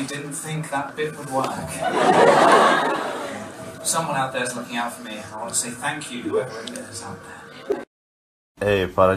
actually didn't think that bit would work. Someone out there's looking out for me, I want to say thank you, whoever it is out there. Hey, para